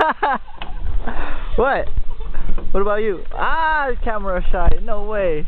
what? What about you? Ah, camera shy. No way.